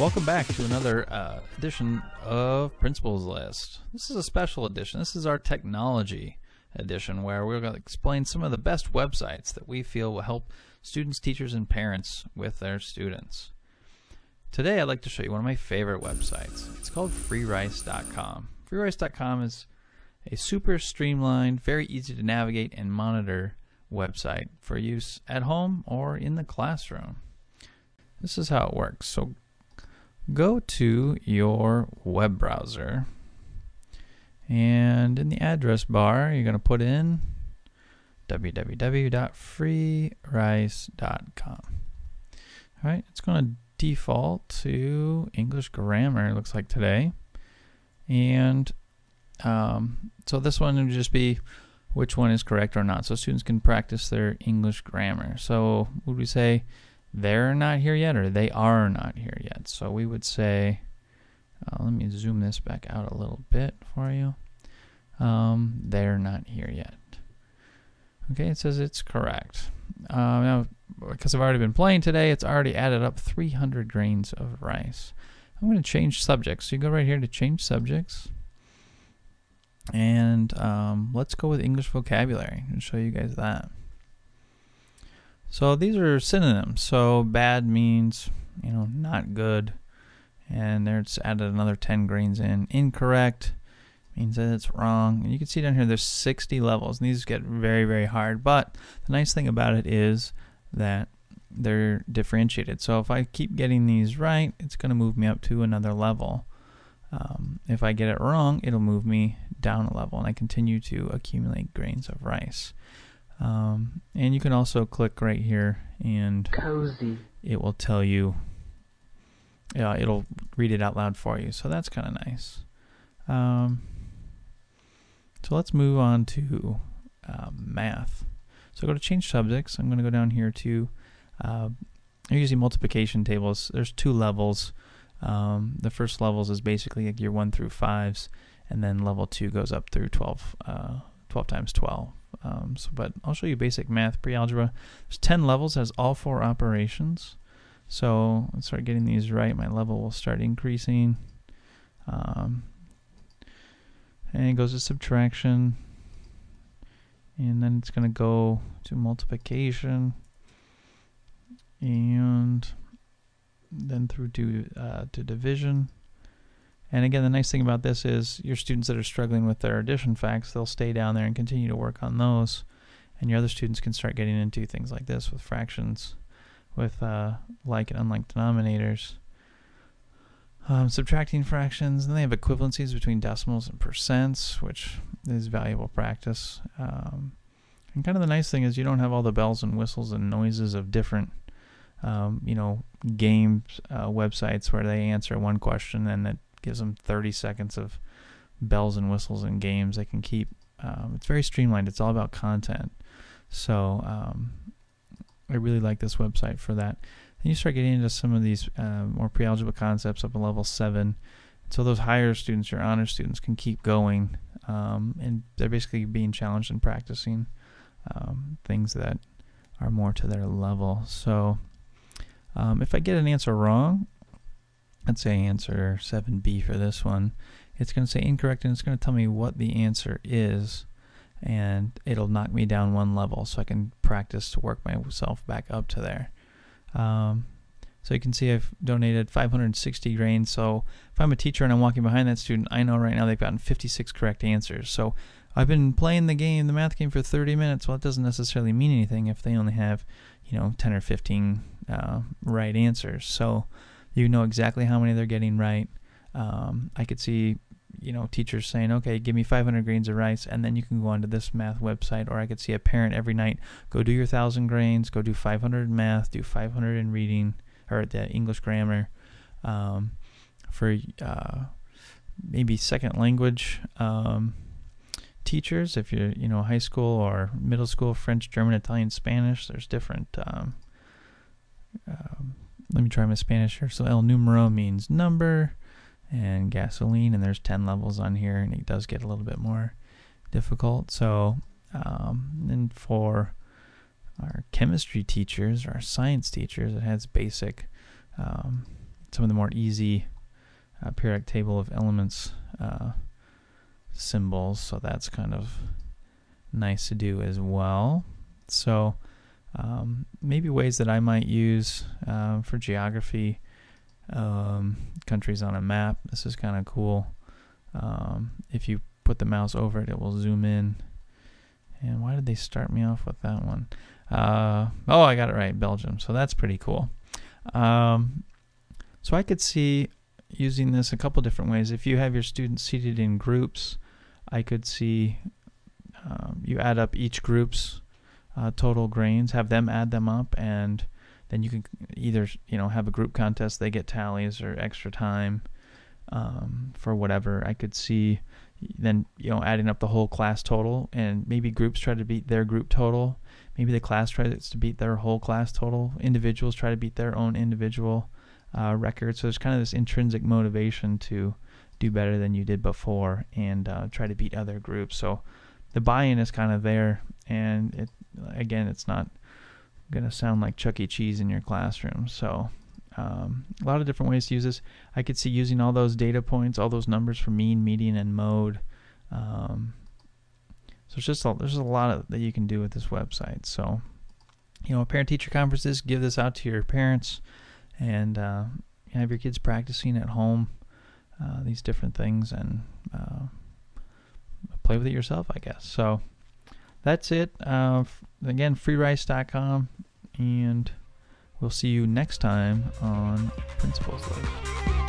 Welcome back to another uh, edition of Principals List. This is a special edition. This is our technology edition where we're going to explain some of the best websites that we feel will help students, teachers, and parents with their students. Today I'd like to show you one of my favorite websites. It's called freerice.com. Freerice.com is a super streamlined, very easy to navigate and monitor website for use at home or in the classroom. This is how it works. So go to your web browser. And in the address bar you're going to put in www.freerice.com all right it's going to default to English grammar looks like today. And um, so this one would just be which one is correct or not. So students can practice their English grammar. So would we say they're not here yet or they are not here yet. So we would say, uh, let me zoom this back out a little bit for you. Um, they're not here yet. Okay, it says it's correct. Uh, now, because I've already been playing today, it's already added up 300 grains of rice. I'm going to change subjects. So you go right here to change subjects. And um, let's go with English vocabulary and show you guys that. So these are synonyms. So bad means, you know, not good. And there's added another 10 grains in. Incorrect means that it's wrong. And you can see down here there's 60 levels. And these get very, very hard. But the nice thing about it is that they're differentiated. So if I keep getting these right, it's going to move me up to another level. Um, if I get it wrong, it'll move me down a level. And I continue to accumulate grains of rice. Um, and you can also click right here and cozy. It will tell you. Yeah, it'll read it out loud for you. So that's kind of nice. Um, so let's move on to uh, math. So go to change subjects. I'm going to go down here to uh, I'm using multiplication tables. There's two levels. Um, the first levels is basically like your one through fives, and then level two goes up through 12, uh, 12 times 12. Um, so, but I'll show you basic math pre-algebra. There's 10 levels, has all four operations. So let's start getting these right. My level will start increasing. Um, and it goes to subtraction. And then it's going to go to multiplication. And then through to, uh, to division. And again, the nice thing about this is your students that are struggling with their addition facts, they'll stay down there and continue to work on those. And your other students can start getting into things like this with fractions, with uh, like and unlike denominators. Um, subtracting fractions, and they have equivalencies between decimals and percents, which is valuable practice. Um, and kind of the nice thing is you don't have all the bells and whistles and noises of different, um, you know, games uh, websites where they answer one question and it gives them 30 seconds of bells and whistles and games they can keep. Um, it's very streamlined. It's all about content. So um, I really like this website for that. Then you start getting into some of these uh, more pre-algebra concepts up in level seven. So those higher students, your honor students, can keep going, um, and they're basically being challenged and practicing um, things that are more to their level. So um, if I get an answer wrong, let's say answer 7b for this one, it's going to say incorrect and it's going to tell me what the answer is and it'll knock me down one level so I can practice to work myself back up to there. Um, so you can see I've donated 560 grains. So if I'm a teacher and I'm walking behind that student, I know right now they've gotten 56 correct answers. So I've been playing the game, the math game, for 30 minutes. Well, it doesn't necessarily mean anything if they only have, you know, 10 or 15 uh, right answers. So you know exactly how many they're getting right. Um, I could see, you know, teachers saying, okay, give me 500 grains of rice, and then you can go onto this math website. Or I could see a parent every night go do your 1,000 grains, go do 500 in math, do 500 in reading, or the English grammar. Um, for uh, maybe second language um, teachers, if you're, you know, high school or middle school, French, German, Italian, Spanish, there's different um, um let me try my Spanish here. So el numero means number and gasoline, and there's 10 levels on here, and it does get a little bit more difficult. So, um, and for our chemistry teachers, our science teachers, it has basic um, some of the more easy uh, periodic table of elements uh, symbols. So that's kind of nice to do as well. So um, maybe ways that I might use uh, for geography, um, countries on a map. This is kind of cool. Um, if you put the mouse over it, it will zoom in. And why did they start me off with that one? Uh, oh, I got it right, Belgium. So that's pretty cool. Um, so I could see using this a couple different ways. If you have your students seated in groups, I could see um, you add up each group's uh, total grains, have them add them up, and then you can either you know have a group contest, they get tallies or extra time um, for whatever. I could see then you know adding up the whole class total, and maybe groups try to beat their group total. Maybe the class tries to beat their whole class total. Individuals try to beat their own individual uh, record. So there's kind of this intrinsic motivation to do better than you did before and uh, try to beat other groups. So the buy-in is kind of there, and it again, it's not going to sound like Chuck E. Cheese in your classroom. So um, a lot of different ways to use this. I could see using all those data points, all those numbers for mean, median, and mode. Um, so it's just a, there's a lot of, that you can do with this website. So you know, parent-teacher conferences, give this out to your parents, and uh, have your kids practicing at home uh, these different things and uh, play with it yourself, I guess. So that's it. Uh, again, freerice.com, and we'll see you next time on Principals List.